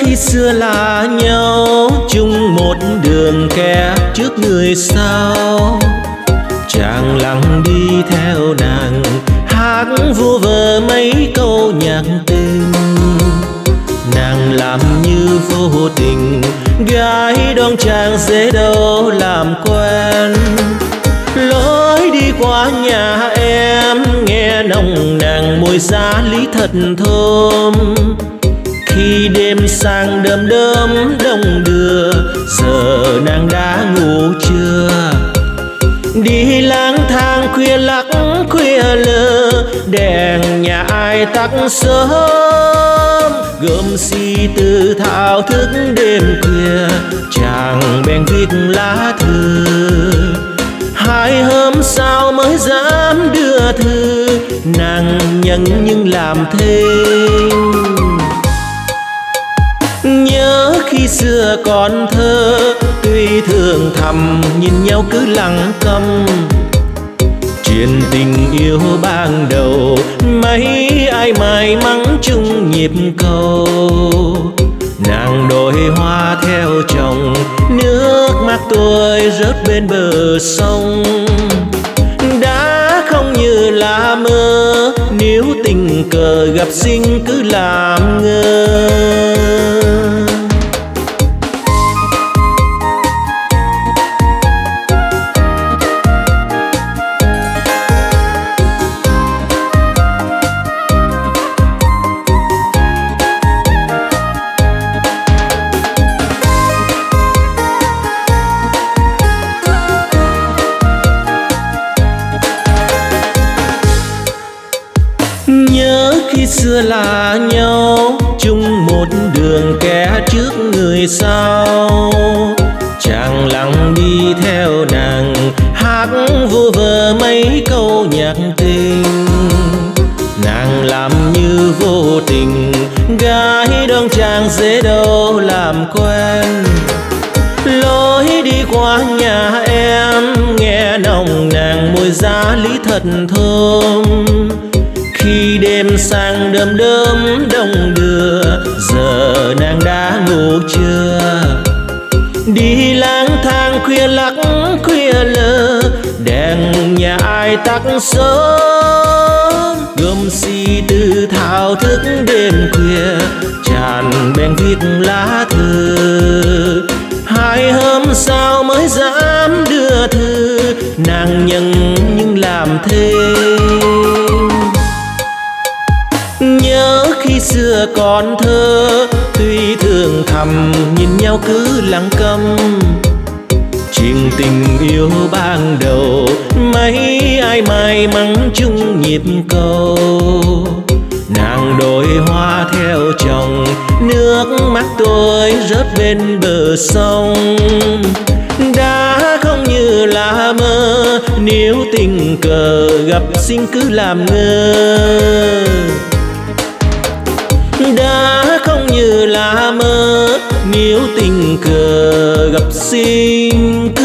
Khi xưa là nhau, chung một đường kẻ trước người sau. Chàng lặng đi theo nàng, hát vu vơ mấy câu nhạc tình. Nàng làm như vô tình, gái đón chàng dễ đâu làm quen. Lối đi qua nhà em, nghe nồng nàng mùi giá lý thật thơm khi đêm sang đơm đớm đông đưa, giờ nàng đã ngủ chưa? Đi lang thang khuya lắc khuya lơ, đèn nhà ai tắt sớm? Gươm si từ thao thức đêm khuya, chàng bèn viết lá thư. Hai hôm sau mới dám đưa thư, nàng nhận nhưng làm thêm nhớ khi xưa còn thơ, tuy thường thầm, nhìn nhau cứ lặng câm chuyện tình yêu ban đầu, mấy ai mai mắn chung nhịp cầu. Nàng đổi hoa theo chồng, nước mắt tôi rớt bên bờ sông. Nếu tình cờ gặp sinh cứ làm ngơ. Xưa là nhau, chung một đường kẻ trước người sau. Chàng lặng đi theo nàng, hát vô vơ mấy câu nhạc tình. Nàng làm như vô tình, gái đơn chàng dễ đâu làm quen. Lối đi qua nhà em, nghe nồng nàng mùi giá lý thật thơm đêm sang đơm đớm đông đưa, giờ nàng đã ngủ chưa đi lang thang khuya lắc khuya lơ, đèn nhà ai tắt sớm. Gươm si tư thao thức đêm khuya, tràn bèn viết lá thư. Hai hôm sau mới dám đưa thư, nàng nhận nhưng làm thêm còn thơ, tuy thường thầm, nhìn nhau cứ lặng câm chuyện tình yêu ban đầu, mấy ai may mắn chung nhịp cầu. Nàng đổi hoa theo chồng, nước mắt tôi rớt bên bờ sông. Đã không như là mơ, nếu tình cờ gặp xin cứ làm ngơ đã không như là mơ nếu tình cờ gặp xin cứ